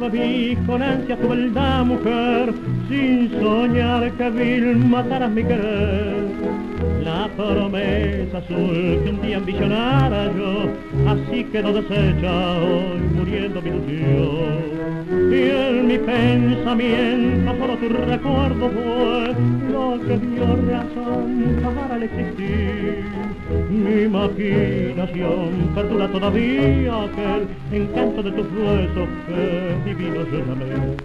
Bebí con ansia tu beldad, mujer, sin soñar que vil mataras mi querer. La promesa azul que un día ambicionara yo, así quedó deshecha hoy, muriendo mi ilusión. Mi pensamiento solo tu recuerdo fue lo que dio razón para el existir. Mi imaginación perdura todavía aquel encanto de tus huesos que divino yo llamé.